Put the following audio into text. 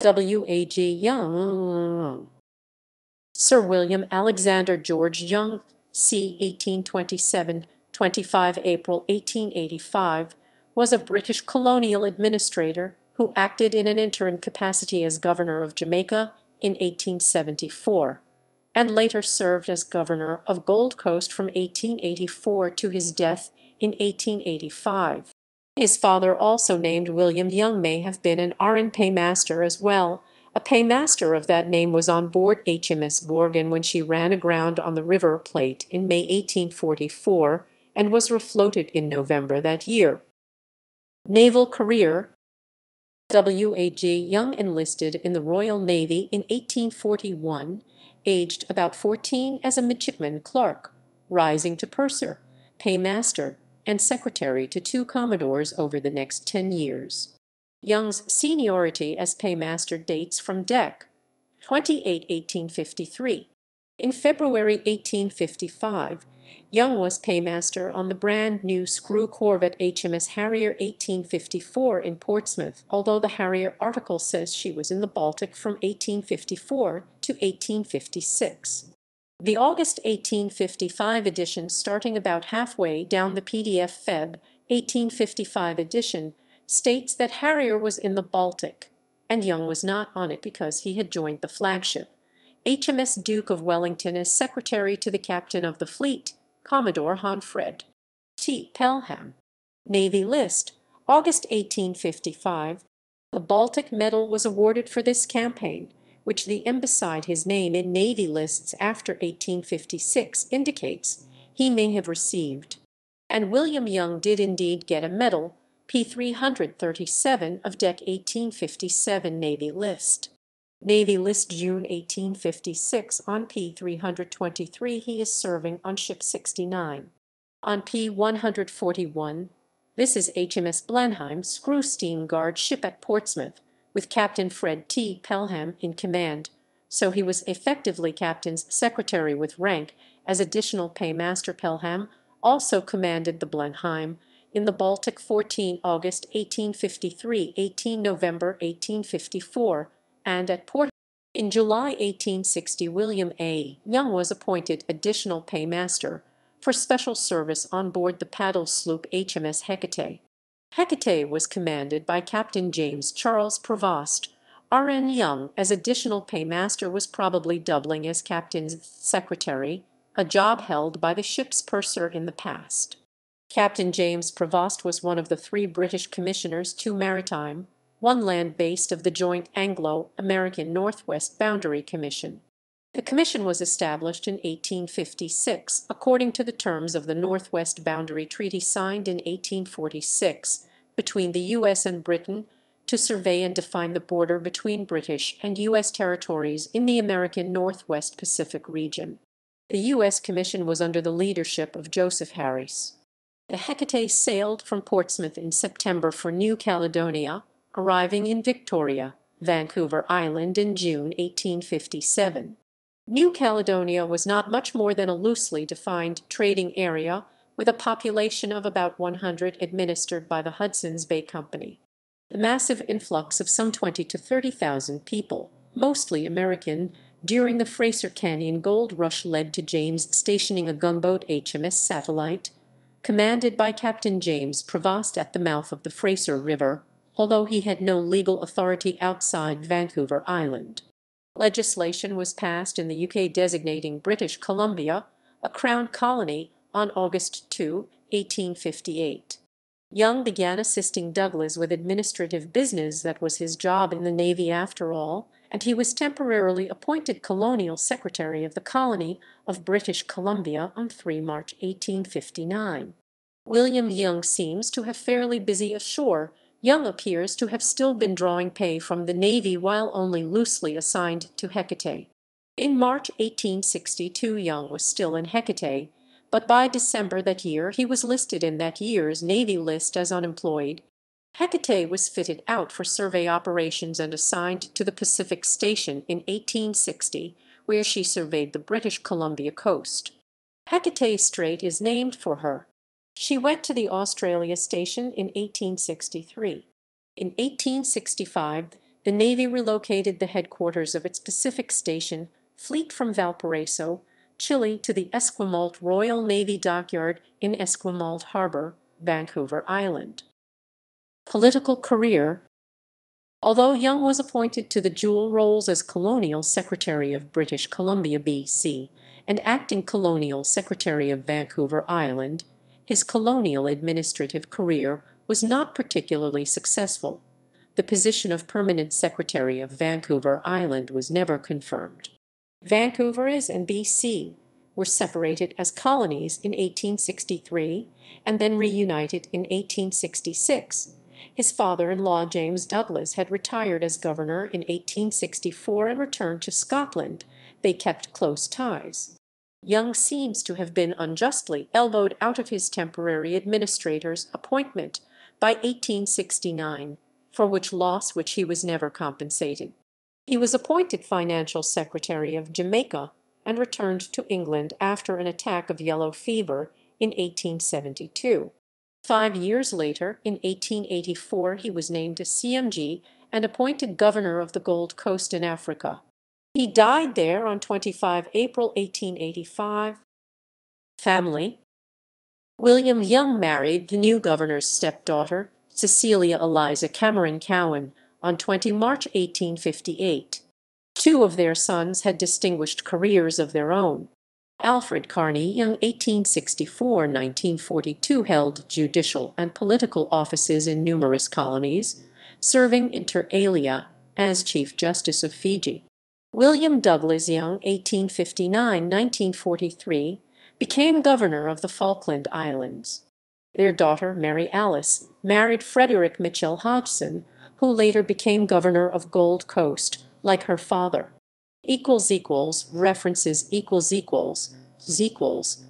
W. A. G. Young. Sir William Alexander George Young, c. 1827 25 April 1885, was a British colonial administrator who acted in an interim capacity as governor of Jamaica in 1874, and later served as governor of Gold Coast from 1884 to his death in 1885. His father, also named William Young, may have been an RN paymaster as well. A paymaster of that name was on board HMS Gorgon when she ran aground on the River Plate in May 1844 and was refloated in November that year. Naval career W. A. G. Young enlisted in the Royal Navy in 1841, aged about 14 as a midshipman clerk, rising to purser, paymaster, and secretary to two commodores over the next ten years. Young's seniority as paymaster dates from deck 28 1853. In February 1855, Young was paymaster on the brand new screw corvette HMS Harrier 1854 in Portsmouth, although the Harrier article says she was in the Baltic from 1854 to 1856. The August 1855 edition, starting about halfway down the PDF Feb. 1855 edition, states that Harrier was in the Baltic, and Young was not on it because he had joined the flagship. HMS Duke of Wellington as secretary to the captain of the fleet, Commodore Honfred T. Pelham. Navy List, August 1855. The Baltic Medal was awarded for this campaign which the M beside his name in Navy lists after 1856 indicates he may have received. And William Young did indeed get a medal, P 337 of Deck 1857 Navy List. Navy List June 1856 on P 323 he is serving on Ship 69. On P 141 this is HMS Blenheim screw steam guard ship at Portsmouth with Captain Fred T. Pelham in command, so he was effectively captain's secretary with rank, as additional paymaster Pelham also commanded the Blenheim in the Baltic 14 August 1853, 18 November 1854, and at Port. In July 1860 William A. Young was appointed additional paymaster for special service on board the paddle sloop HMS Hecate. Hecate was commanded by Captain James Charles Prevost. R.N. Young, as additional paymaster, was probably doubling as captain's secretary, a job held by the ship's purser in the past. Captain James Prevost was one of the three British commissioners, two maritime, one land-based of the joint Anglo-American Northwest Boundary Commission. The commission was established in 1856, according to the terms of the Northwest Boundary Treaty signed in 1846 between the U.S. and Britain to survey and define the border between British and U.S. territories in the American Northwest Pacific region. The U.S. Commission was under the leadership of Joseph Harris. The Hecate sailed from Portsmouth in September for New Caledonia, arriving in Victoria, Vancouver Island in June 1857. New Caledonia was not much more than a loosely defined trading area with a population of about 100 administered by the Hudson's Bay Company. The massive influx of some 20 to 30,000 people, mostly American, during the Fraser Canyon gold rush led to James stationing a gunboat HMS Satellite, commanded by Captain James Prevost at the mouth of the Fraser River, although he had no legal authority outside Vancouver Island. Legislation was passed in the UK designating British Columbia a crown colony on August 2, 1858. Young began assisting Douglas with administrative business that was his job in the Navy after all, and he was temporarily appointed colonial secretary of the colony of British Columbia on 3 March 1859. William Young seems to have fairly busy ashore. Young appears to have still been drawing pay from the Navy while only loosely assigned to Hecate. In March 1862 Young was still in Hecate, but by December that year he was listed in that year's Navy list as unemployed. Hecate was fitted out for survey operations and assigned to the Pacific Station in 1860, where she surveyed the British Columbia coast. Hecate Strait is named for her. She went to the Australia Station in 1863. In 1865 the Navy relocated the headquarters of its Pacific Station fleet from Valparaiso, Chile to the Esquimalt Royal Navy Dockyard in Esquimalt Harbour, Vancouver Island. Political career Although Young was appointed to the dual roles as Colonial Secretary of British Columbia, B.C., and Acting Colonial Secretary of Vancouver Island, his colonial administrative career was not particularly successful. The position of Permanent Secretary of Vancouver Island was never confirmed. Vancouver's and B.C. were separated as colonies in 1863 and then reunited in 1866 his father-in-law James Douglas had retired as governor in 1864 and returned to Scotland. They kept close ties. Young seems to have been unjustly elbowed out of his temporary administrator's appointment by 1869, for which loss which he was never compensated. He was appointed financial secretary of Jamaica and returned to England after an attack of yellow fever in 1872. Five years later, in 1884, he was named a CMG and appointed governor of the Gold Coast in Africa. He died there on 25 April 1885. Family William Young married the new governor's stepdaughter, Cecilia Eliza Cameron Cowan, on 20 March 1858. Two of their sons had distinguished careers of their own. Alfred Karney Young 1864-1942 held judicial and political offices in numerous colonies, serving inter alia as Chief Justice of Fiji. William Douglas Young 1859-1943 became governor of the Falkland Islands. Their daughter Mary Alice married Frederick Mitchell Hodgson, who later became governor of Gold Coast, like her father equals equals references equals equals equals